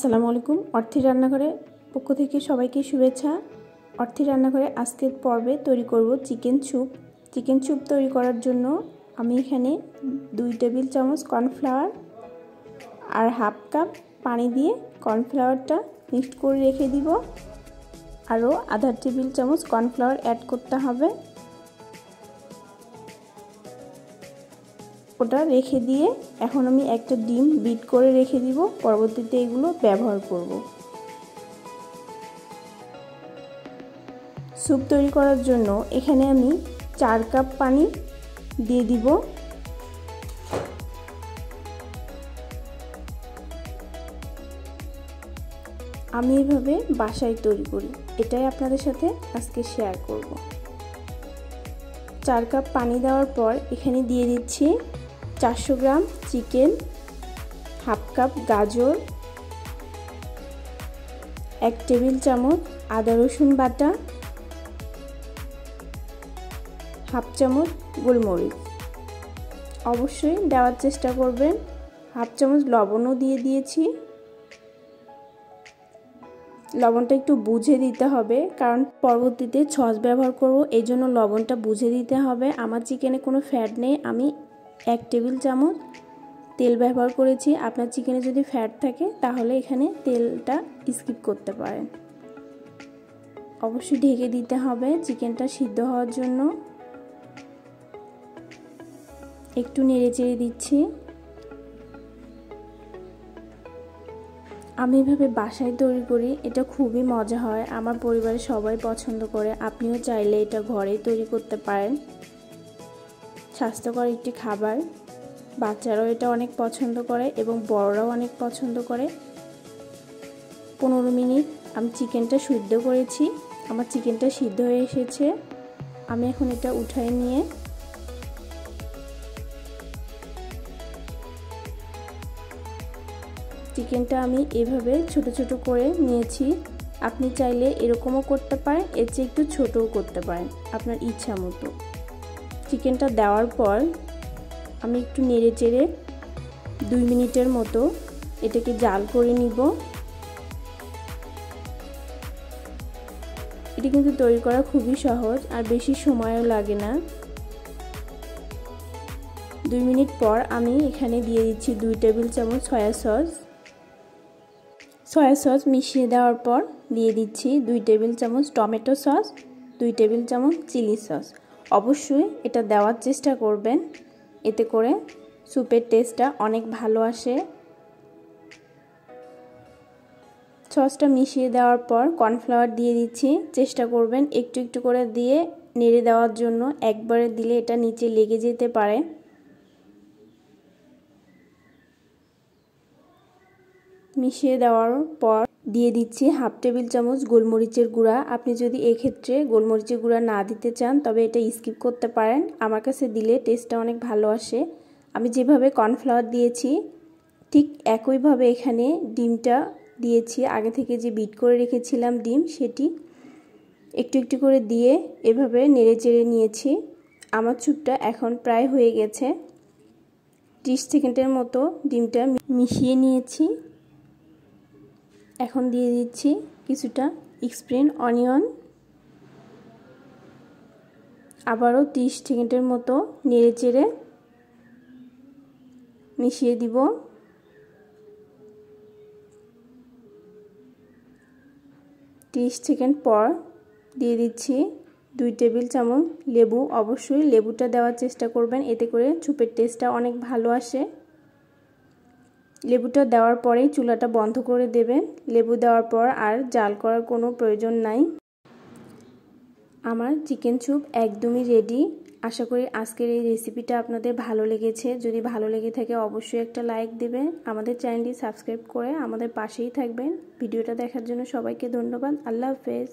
আসসালামু আলাইকুম। অর্থী রান্নাঘরে পক্ষ থেকে সবাইকে শুভেচ্ছা। অর্থী রান্নাঘরে আজকের পর্বে তৈরি করব চিকেন স্যুপ। চিকেন স্যুপ তৈরি করার জন্য আমি এখানে দুই টেবিল চামচ কর্নফ্লাওয়ার আর হাফ কাপ পানি দিয়ে কর্নফ্লাওয়ারটা মিক্সড করে রেখে দিব। আরও আধা টেবিল চামচ কর্নফ্লাওয়ার অ্যাড করতে হবে। ওটা রেখে দিয়ে এখন আমি একটা ডিম বিট করে রেখে দিব। পরবর্তীতে এগুলো ব্যবহার করব। স্যুপ তৈরি করার জন্য এখানে আমি চার কাপ পানি দিয়ে দিব। আমি এভাবে বাসায় তৈরি করি। এটাই আপনাদের সাথে আজকে শেয়ার করব। চার কাপ পানি দেওয়ার পর এখানে দিয়ে দিচ্ছি চারশো গ্রাম চিকেন, হাফ কাপ গাজর, এক টেবিল চামচ আদা রসুন বাটা, হাফ চামচ গোলমরিচ। অবশ্যই দেওয়ার চেষ্টা করবেন। হাফ চামচ লবণও দিয়ে দিয়েছি। লবণটা একটু বুঝে দিতে হবে, কারণ পরবর্তীতে ছস ব্যবহার করব এই জন্য লবণটা বুঝে দিতে হবে। আমার চিকেনে কোনো ফ্যাট নেই, আমি এক টেবিল চামচ তেল ব্যবহার করেছি। আপনার চিকেনে যদি ফ্যাট থাকে, তাহলে এখানে তেলটা স্কিপ করতে পারেন। অবশ্যই ঢেকে দিতে হবে। চিকেনটা সিদ্ধ হওয়ার জন্য একটু নেড়ে চেড়ে দিচ্ছি। আমি এভাবে বাসায় তৈরি করি, এটা খুবই মজা হয়। আমার পরিবারের সবাই পছন্দ করে। আপনিও চাইলে এটা ঘরেই তৈরি করতে পারেন। স্বাস্থ্যকর একটি খাবার। বাচ্চারাও এটা অনেক পছন্দ করে এবং বড়রাও অনেক পছন্দ করে। পনেরো মিনিট আমি চিকেনটা সিদ্ধ করেছি। আমার চিকেনটা সিদ্ধ হয়ে এসেছে। আমি এখন এটা উঠাই নিয়ে চিকেনটা আমি এভাবে ছোট ছোট করে নিয়েছি। আপনি চাইলে এরকমও করতে পারেন, এর চেয়ে একটু ছোটও করতে পারেন, আপনার ইচ্ছা মতো। চিকেনটা দেওয়ার পর আমি একটু নেড়ে চেড়ে দুই মিনিটের মতো এটাকে জাল করে নিব। এটি কিন্তু তৈরি করা খুবই সহজ আর বেশি সময়ও লাগে না। দুই মিনিট পর আমি এখানে দিয়ে দিচ্ছি দুই টেবিল চামচ সয়া সস। সয়া সস মিশিয়ে দেওয়ার পর দিয়ে দিচ্ছি দুই টেবিল চামচ টমেটো সস, দুই টেবিল চামচ চিলি সস। অবশ্যই এটা দেওয়ার চেষ্টা করবেন। এতে করে স্যুপের টেস্টটা অনেক ভালো আসে। সসটা মিশিয়ে দেওয়ার পর কর্নফ্লাওয়ার দিয়ে দিচ্ছি। চেষ্টা করবেন একটু একটু করে দিয়ে নেড়ে দেওয়ার জন্য। একবারে দিলে এটা নিচে লেগে যেতে পারে। মিশিয়ে দেওয়ার পর দিয়ে দিচ্ছি হাফ টেবিল চামচ গোলমরিচের গুঁড়া। আপনি যদি এক্ষেত্রে গোলমরিচের গুঁড়া না দিতে চান, তবে এটা স্কিপ করতে পারেন। আমার কাছে দিলে টেস্টটা অনেক ভালো আসে। আমি যেভাবে কর্নফ্লাওয়ার দিয়েছি, ঠিক একইভাবে এখানে ডিমটা দিয়েছি। আগে থেকে যে বিট করে রেখেছিলাম ডিম, সেটি একটু একটু করে দিয়ে এভাবে নেড়ে চেড়ে নিয়েছি। আমার চুপটা এখন প্রায় হয়ে গেছে। ত্রিশ সেকেন্ডের মতো ডিমটা মিশিয়ে নিয়েছি। এখন দিয়ে দিচ্ছি কিছুটা এক্সপ্রেন, অনিয়ন, আবারও তিরিশ সেকেন্ডের মতো নেড়ে চেড়ে মিশিয়ে দিব। তিরিশ সেকেন্ড পর দিয়ে দিচ্ছি দুই টেবিল চামচ লেবু। অবশ্যই লেবুটা দেওয়ার চেষ্টা করবেন, এতে করে চুপের টেস্টটা অনেক ভালো আসে। লেবুটা দেওয়ার পরেই চুলাটা বন্ধ করে দেবেন লেবু দেওয়ার পর আর জাল করার কোনো প্রয়োজন নাই। আমার চিকেন স্যুপ একদমই রেডি আশা করি আজকের এই রেসিপিটা আপনাদের ভালো লেগেছে। যদি ভালো লেগে থাকে অবশ্যই একটা লাইক দেবেন আমাদের চ্যানেলটি সাবস্ক্রাইব করে আমাদের পাশেই থাকবেন। ভিডিওটা দেখার জন্য সবাইকে ধন্যবাদ। আল্লাহ হাফেজ।